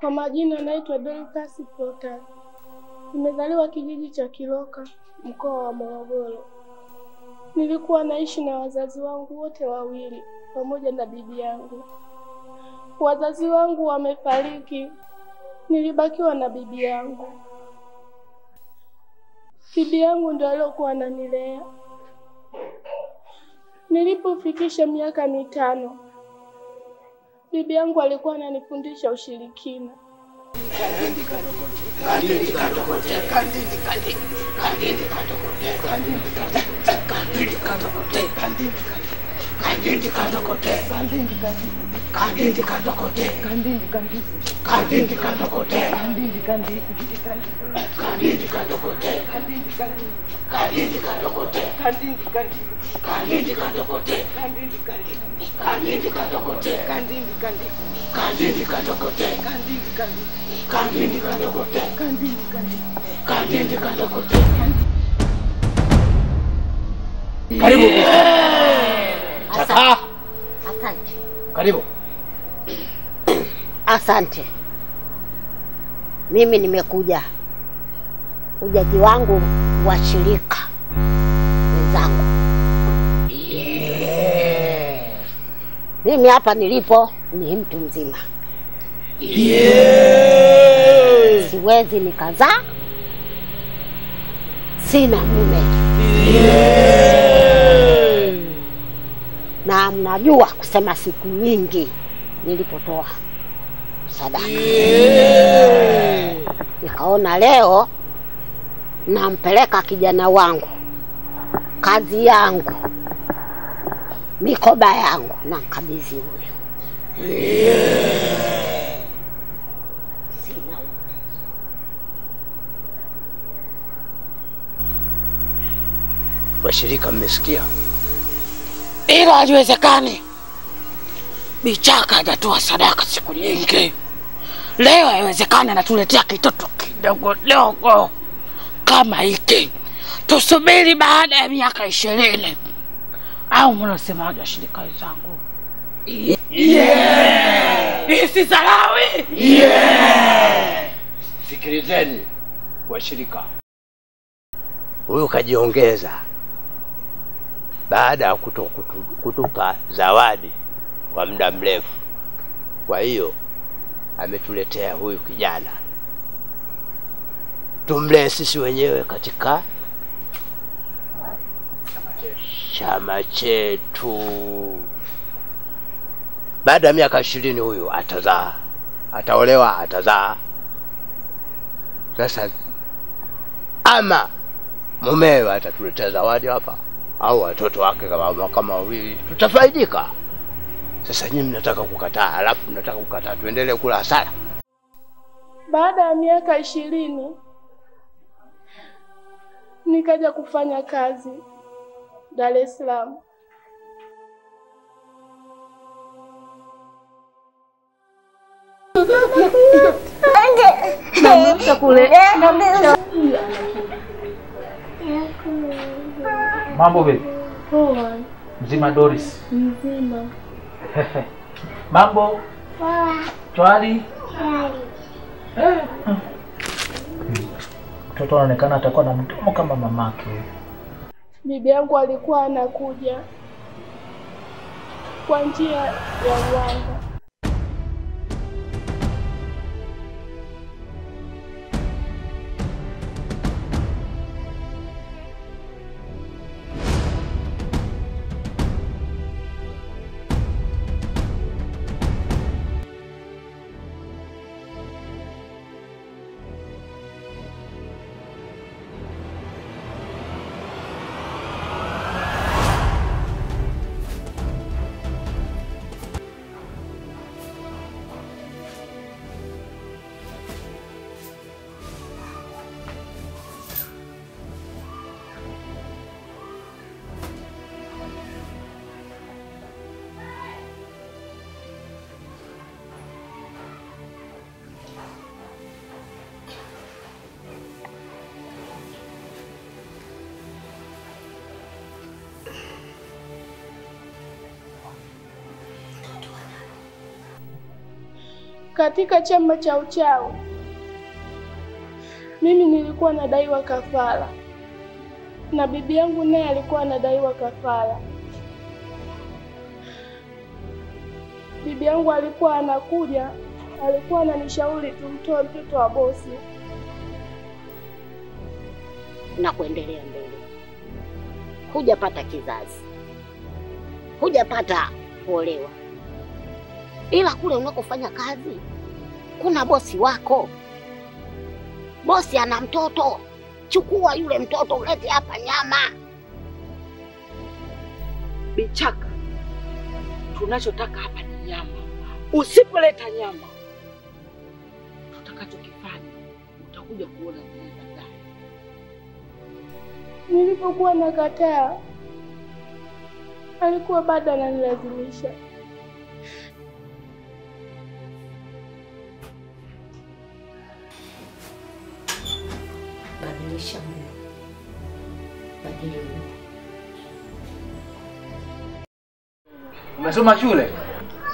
Kwa majina naitwa Dorcas Protas. Nimezaliwa kijiji cha Kiloka, mkoa wa Morogoro. Nilikuwa naishi na wazazi wangu wote wawili pamoja na bibi yangu. Wazazi wangu wamefariki, nilibakiwa na bibi yangu. Bibi yangu ndio aliyokuwa ananilea. Nilipofikisha miaka mitano, bibi yangu alikuwa ananifundisha ushirikina. Karibu. Asante. Asante. Karibu. Asante. Mimi nimekuja ujaji wangu wa shirika wenzangu. Yeah. Mimi hapa nilipo ni mtu mzima, Yeah. siwezi nikazaa, sina mume na mnajua kusema siku nyingi nilipotoa sadaka yeah. nikaona leo nampeleka kijana wangu kazi yangu mikoba yangu na mkabidhi huyu. Sina. Washirika, mmesikia? Ila haliwezekani. Bichaka hajatoa sadaka siku nyingi, leo haiwezekani anatuletea kitoto kidogo dogo kama hiki. Tusubiri baada ya miaka ishirini au mnasemaje, washirika wenzangu? Isisalawi. Sikilizeni washirika, huyu kajiongeza baada ya kuto kutupa zawadi kwa muda mrefu. Kwa hiyo ametuletea huyu kijana, tumlee sisi wenyewe katika chama chetu. Baada ya miaka ishirini huyu atazaa, ataolewa, atazaa. Sasa ama mumewe atatuletea zawadi hapa au watoto wake kama kama wawili, tutafaidika. Sasa nyinyi mnataka kukataa, alafu mnataka kukataa tuendelee kula hasara. Baada ya miaka ishirini nikaja kufanya kazi Dar es Salaam. Mambo vipi? Poa, Mzima Doris? mzima. Mambo Poa. Twali? Twali. Eh. Mtoto anaonekana atakuwa na mdomo kama mamake. Bibi yangu alikuwa anakuja kwa njia ya uwanga. Katika chama cha uchawi mimi nilikuwa nadaiwa kafara na bibi yangu naye alikuwa anadaiwa kafara. Bibi yangu alikuwa anakuja, alikuwa ananishauri tumtoe mtoto wa bosi. na kuendelea mbele. Hujapata kizazi, hujapata kuolewa, ila kule unakofanya kazi kuna bosi wako. Bosi ana mtoto, chukua yule mtoto ulete hapa nyama. Bichaka, tunachotaka hapa ni nyama. Usipoleta nyama, tutakachokifanya utakuja kuona baadaye. Nilipokuwa nakataa, alikuwa bado ananilazimisha. Mungu. Umesoma shule?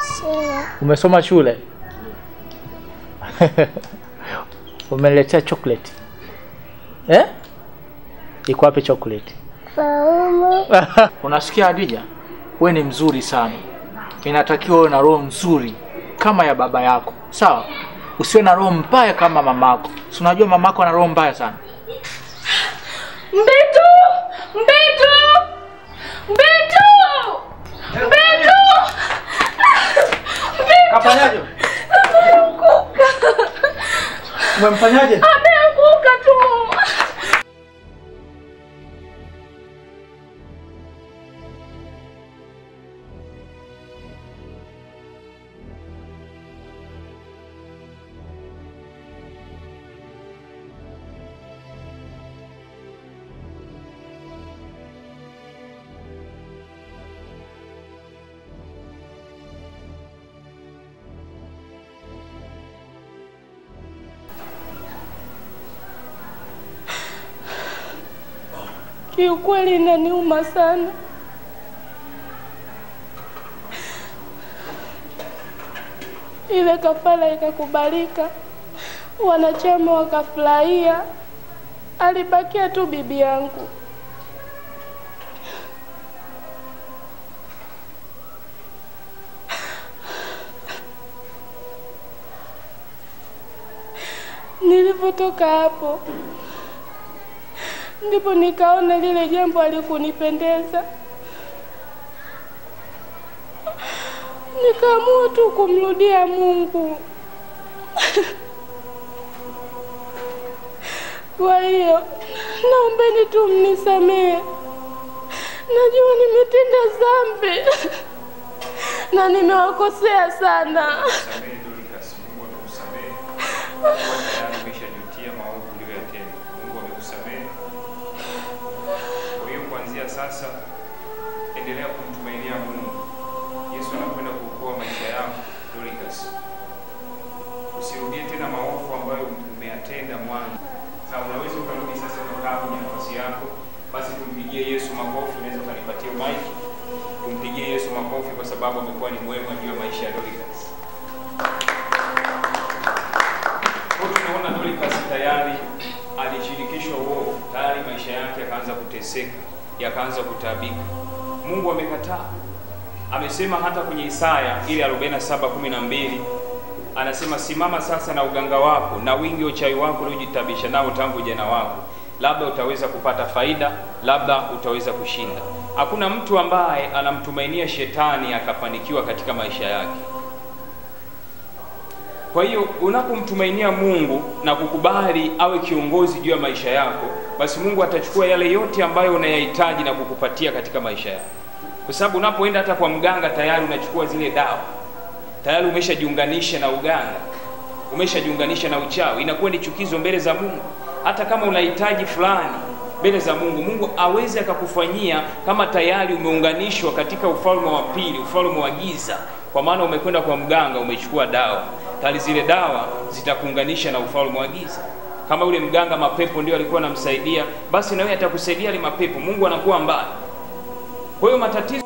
Sawa. Umesoma shule? Umeletea chocolate eh? Iko wapi chocolate? Faumu. Unasikia Hadija, we ni mzuri sana, inatakiwa uwe na roho nzuri kama ya baba yako, sawa? Usiwe na roho mbaya kama mamako. Si unajua mamako ana roho mbaya sana. Mbitu! Mbetu! Mbetu! Mbetu! Kafanyaje? Umemfanyaje? Kiukweli inaniuma sana. Ile kafara ikakubalika, wanachama wakafurahia, alibakia tu bibi yangu. Nilivyotoka hapo ndipo nikaona lile jambo alikunipendeza, nikaamua tu kumrudia Mungu. Kwa hiyo naombeni tu mnisamehe, najua nimetenda dhambi na nimewakosea sana. Tena maovu ambayo umeyatenda mwanzo. Sasa unaweza ukarudi sasa ukakaa kwenye nafasi yako. Basi tumpigie Yesu makofi, unaweza ukanipatia mic. Tumpigie Yesu makofi kwa sababu amekuwa ni mwema juu ya maisha ya Dorcas. Kwa tunaona Dorcas tayari alishirikishwa uovu, tayari maisha yake yakaanza kuteseka, yakaanza kutabika. Mungu amekataa. Amesema hata kwenye Isaya ile 47:12 anasema, simama sasa na uganga wako na wingi wa uchawi wako uliojitabisha nao tangu ujana wako, labda utaweza kupata faida, labda utaweza kushinda. Hakuna mtu ambaye anamtumainia shetani akafanikiwa katika maisha yake. Kwa hiyo unapomtumainia Mungu na kukubali awe kiongozi juu ya maisha yako, basi Mungu atachukua yale yote ambayo unayahitaji na kukupatia katika maisha yako, kwa sababu unapoenda hata kwa mganga tayari unachukua zile dawa, tayari umeshajiunganisha na uganga, umeshajiunganisha na uchawi, inakuwa ni chukizo mbele za Mungu. Hata kama unahitaji fulani mbele za Mungu, Mungu aweze akakufanyia kama tayari umeunganishwa katika ufalme wa pili, ufalme wa giza, kwa maana umekwenda kwa mganga, umechukua dawa tayari, zile dawa zitakuunganisha na ufalme wa giza. Kama yule mganga mapepo ndio alikuwa anamsaidia, basi na wewe atakusaidia ile mapepo. Mungu anakuwa mbali. Kwa hiyo matatizo